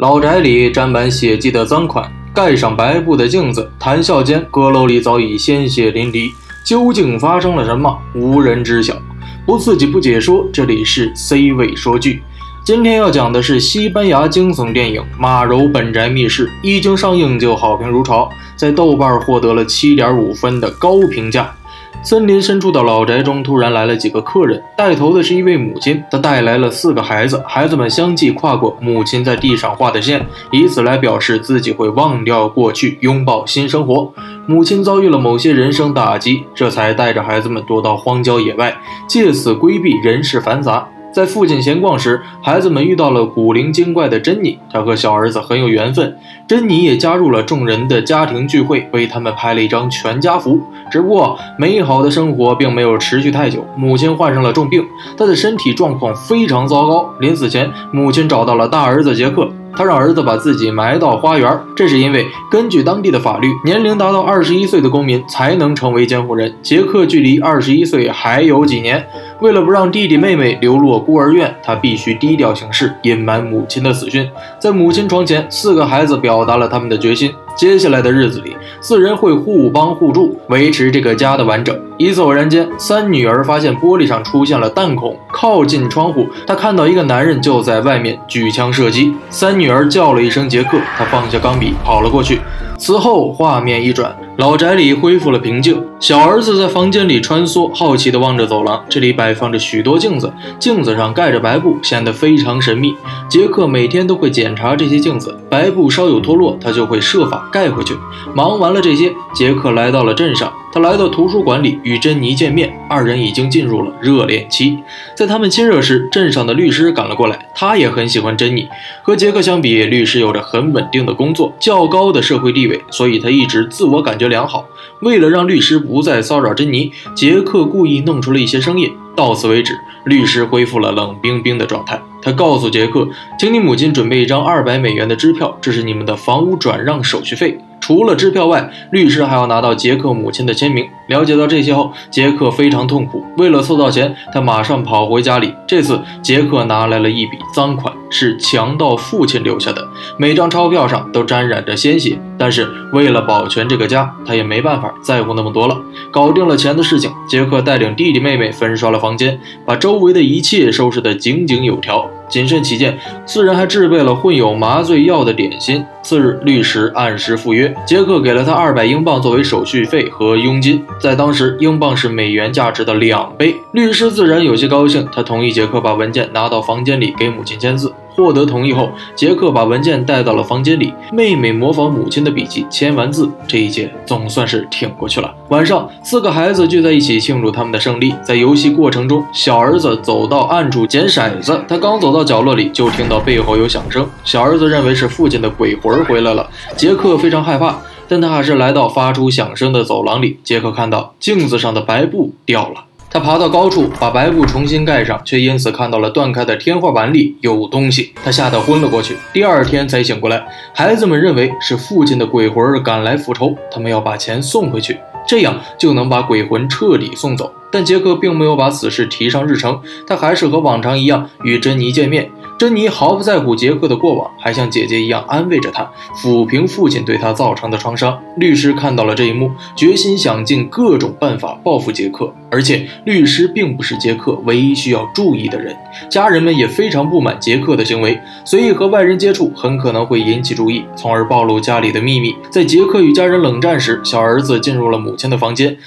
老宅里沾满血迹的赃款，盖上白布的镜子，谈笑间，阁楼里早已鲜血淋漓。究竟发生了什么？无人知晓。不刺激不解说，这里是 C 位说剧。今天要讲的是西班牙惊悚电影《马柔本宅密室》，一经上映就好评如潮，在豆瓣获得了七点五分的高评价。森林深处的老宅中，突然来了几个客人，带头的是一位母亲，她带来了四个孩子，孩子们相继跨过母亲在地上画的线，以此来表示自己会忘掉过去，拥抱新生活。母亲遭遇了某些人生打击，这才带着孩子们躲到荒郊野外，借此规避人世繁杂。在附近闲逛时，孩子们遇到了古灵精怪的珍妮，她和小儿子很有缘分。珍妮也加入了众人的家庭聚会，为他们拍了一张全家福。只不过，美好的生活并没有持续太久，母亲患上了重病，她的身体状况非常糟糕。临死前，母亲找到了大儿子杰克。他让儿子把自己埋到花园，这是因为根据当地的法律，年龄达到二十一岁的公民才能成为监护人。杰克距离二十一岁还有几年，为了不让弟弟妹妹流落孤儿院，他必须低调行事，隐瞒母亲的死讯。在母亲床前，四个孩子表达了他们的决心。接下来的日子里，四人会互帮互助，维持这个家的完整。一次偶然间，三女儿发现玻璃上出现了弹孔，靠近窗户，她看到一个男人就在外面举枪射击。三女儿叫了一声“杰克”，她放下钢笔跑了过去。此后，画面一转，老宅里恢复了平静。小儿子在房间里穿梭，好奇地望着走廊。这里摆放着许多镜子，镜子上盖着白布，显得非常神秘。杰克每天都会检查这些镜子，白布稍有脱落，他就会设法盖回去。忙完了这些，杰克来到了镇上。他来到图书馆里与珍妮见面，二人已经进入了热恋期。在他们亲热时，镇上的律师赶了过来，他也很喜欢珍妮。和杰克相比，律师有着很稳定的工作，较高的社会地位，所以他一直自我感觉良好。为了让律师不再骚扰珍妮，杰克故意弄出了一些声音。到此为止，律师恢复了冷冰冰的状态。他告诉杰克：“请你母亲准备一张二百美元的支票，这是你们的房屋转让手续费。”除了支票外，律师还要拿到杰克母亲的签名。了解到这些后，杰克非常痛苦。为了凑到钱，他马上跑回家里。这次，杰克拿来了一笔赃款，是强盗父亲留下的，每张钞票上都沾染着鲜血。但是为了保全这个家，他也没办法在乎那么多了。搞定了钱的事情，杰克带领弟弟妹妹粉刷了房间，把周围的一切收拾得井井有条。谨慎起见，四人还制备了混有麻醉药的点心。次日，律师按时赴约，杰克给了他二百英镑作为手续费和佣金。在当时，英镑是美元价值的两倍。律师自然有些高兴，他同意杰克把文件拿到房间里给母亲签字。获得同意后，杰克把文件带到了房间里。妹妹模仿母亲的笔迹签完字，这一劫总算是挺过去了。晚上，四个孩子聚在一起庆祝他们的胜利。在游戏过程中，小儿子走到暗处捡骰子，他刚走到角落里，就听到背后有响声。小儿子认为是父亲的鬼魂回来了。杰克非常害怕，但他还是来到发出响声的走廊里。杰克看到镜子上的白布掉了。他爬到高处，把白布重新盖上，却因此看到了断开的天花板里有东西。他吓得昏了过去。第二天才醒过来，孩子们认为是父亲的鬼魂赶来复仇，他们要把钱送回去，这样就能把鬼魂彻底送走。但杰克并没有把此事提上日程，他还是和往常一样与珍妮见面。珍妮毫不在乎杰克的过往，还像姐姐一样安慰着他，抚平父亲对他造成的创伤。律师看到了这一幕，决心想尽各种办法报复杰克。而且，律师并不是杰克唯一需要注意的人，家人们也非常不满杰克的行为，随意和外人接触很可能会引起注意，从而暴露家里的秘密。在杰克与家人冷战时，小儿子进入了母亲的房间。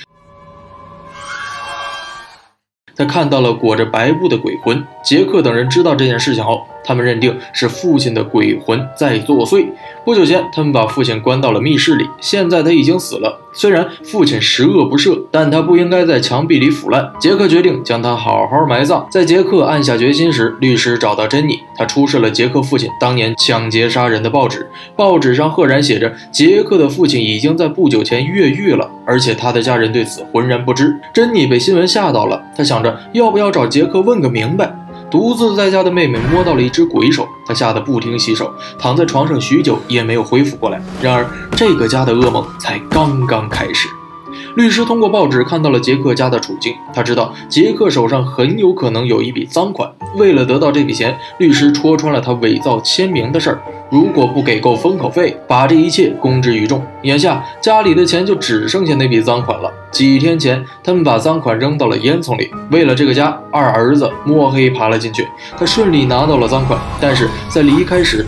他看到了裹着白布的鬼魂。杰克等人知道这件事情后，他们认定是父亲的鬼魂在作祟。不久前，他们把父亲关到了密室里，现在他已经死了。虽然父亲十恶不赦，但他不应该在墙壁里腐烂。杰克决定将他好好埋葬。在杰克暗下决心时，律师找到珍妮，他出示了杰克父亲当年抢劫杀人的报纸。报纸上赫然写着，杰克的父亲已经在不久前越狱了，而且他的家人对此浑然不知。珍妮被新闻吓到了，他想着要不要找杰克问个明白。独自在家的妹妹摸到了一只鬼手，她吓得不停洗手，躺在床上许久也没有恢复过来。然而，这个家的噩梦才刚刚开始。律师通过报纸看到了杰克家的处境，他知道杰克手上很有可能有一笔赃款。为了得到这笔钱，律师戳穿了他伪造签名的事儿。如果不给够封口费，把这一切公之于众，眼下家里的钱就只剩下那笔赃款了。几天前，他们把赃款扔到了烟囱里。为了这个家，二儿子摸黑爬了进去，他顺利拿到了赃款，但是在离开时。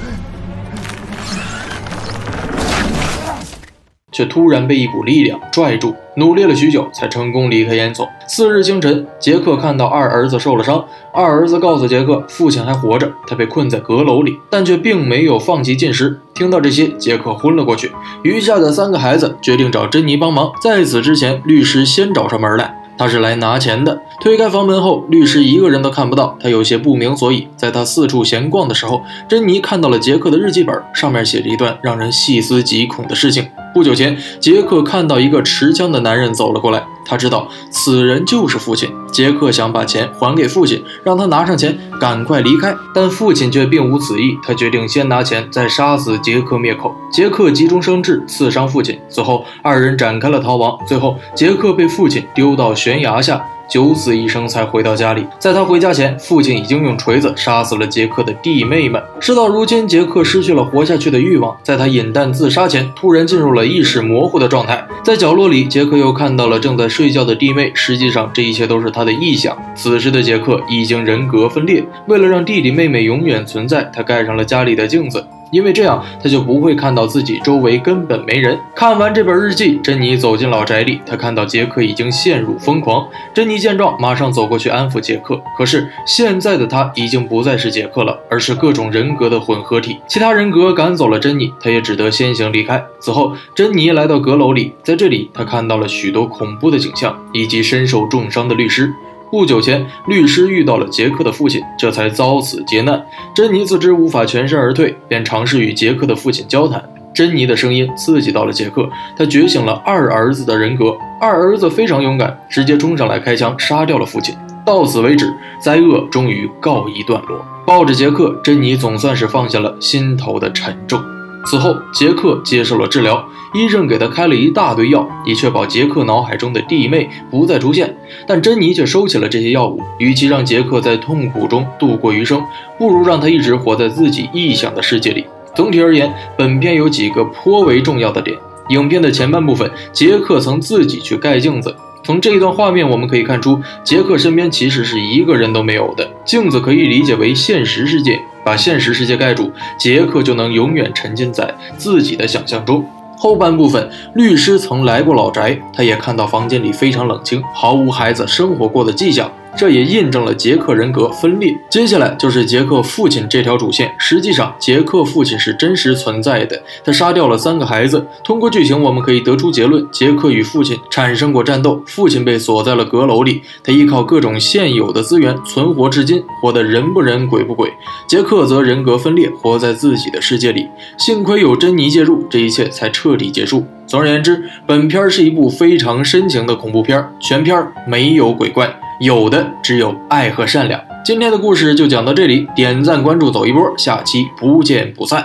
却突然被一股力量拽住，努力了许久才成功离开烟囱。次日清晨，杰克看到二儿子受了伤，二儿子告诉杰克，父亲还活着，他被困在阁楼里，但却并没有放弃进食。听到这些，杰克昏了过去。余下的三个孩子决定找珍妮帮忙。在此之前，律师先找上门来，他是来拿钱的。推开房门后，律师一个人都看不到，他有些不明所以。在他四处闲逛的时候，珍妮看到了杰克的日记本，上面写着一段让人细思极恐的事情。不久前，杰克看到一个持枪的男人走了过来，他知道此人就是父亲。杰克想把钱还给父亲，让他拿上钱赶快离开，但父亲却并无此意。他决定先拿钱，再杀死杰克灭口。杰克急中生智，刺伤父亲。此后，二人展开了逃亡。最后，杰克被父亲丢到悬崖下。九死一生才回到家里，在他回家前，父亲已经用锤子杀死了杰克的弟妹们。事到如今，杰克失去了活下去的欲望，在他饮弹自杀前，突然进入了意识模糊的状态。在角落里，杰克又看到了正在睡觉的弟妹，实际上这一切都是他的臆想。此时的杰克已经人格分裂，为了让弟弟妹妹永远存在，他盖上了家里的镜子。因为这样，他就不会看到自己周围根本没人。看完这本日记，珍妮走进老宅里，她看到杰克已经陷入疯狂。珍妮见状，马上走过去安抚杰克。可是现在的他已经不再是杰克了，而是各种人格的混合体。其他人格赶走了珍妮，他也只得先行离开。此后，珍妮来到阁楼里，在这里，他看到了许多恐怖的景象，以及身受重伤的律师。不久前，律师遇到了杰克的父亲，这才遭此劫难。珍妮自知无法全身而退，便尝试与杰克的父亲交谈。珍妮的声音刺激到了杰克，他觉醒了二儿子的人格。二儿子非常勇敢，直接冲上来开枪杀掉了父亲。到此为止，灾厄终于告一段落。抱着杰克，珍妮总算是放下了心头的沉重。此后，杰克接受了治疗，医生给他开了一大堆药，以确保杰克脑海中的弟妹不再出现。但珍妮却收起了这些药物，与其让杰克在痛苦中度过余生，不如让他一直活在自己臆想的世界里。总体而言，本片有几个颇为重要的点。影片的前半部分，杰克曾自己去盖镜子。从这一段画面，我们可以看出，杰克身边其实是一个人都没有的。镜子可以理解为现实世界，把现实世界盖住，杰克就能永远沉浸在自己的想象中。后半部分，律师曾来过老宅，他也看到房间里非常冷清，毫无孩子生活过的迹象。这也印证了杰克人格分裂。接下来就是杰克父亲这条主线。实际上，杰克父亲是真实存在的，他杀掉了三个孩子。通过剧情，我们可以得出结论：杰克与父亲产生过战斗，父亲被锁在了阁楼里，他依靠各种现有的资源存活至今，活得人不人鬼不鬼。杰克则人格分裂，活在自己的世界里。幸亏有珍妮介入，这一切才彻底结束。总而言之，本片是一部非常深情的恐怖片，全片没有鬼怪。有的只有爱和善良。今天的故事就讲到这里，点赞关注走一波，下期不见不散。